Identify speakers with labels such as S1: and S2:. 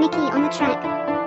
S1: Mickey on the track.